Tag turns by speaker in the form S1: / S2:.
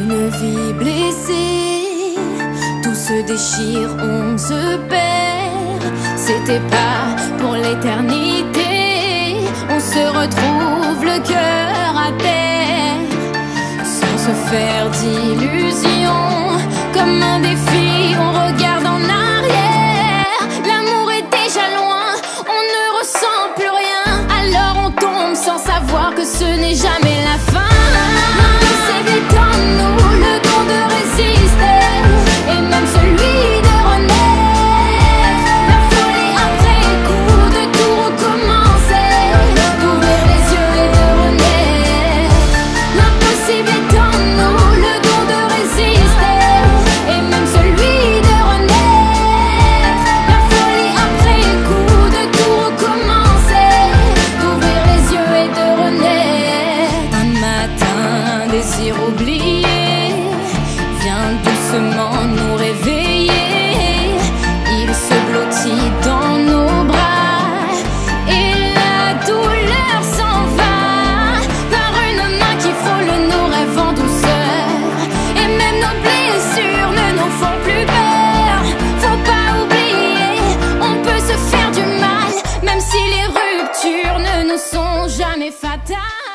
S1: Une vie blessée, tout se déchire, on se perd. C'était pas pour l'éternité, on se retrouve le cœur à terre, sans se faire d'illusions, comme un défi, on regarde en arrière. L'amour est déjà loin, on ne ressent plus rien, alors on tombe sans savoir que ce n'est jamais désir oublié vient doucement nous réveiller. Il se blottit dans nos bras et la douleur s'en va par une main qui foule nos rêves en douceur. Et même nos blessures ne nous font plus peur. Faut pas oublier, on peut se faire du mal, même si les ruptures ne nous sont jamais fatales.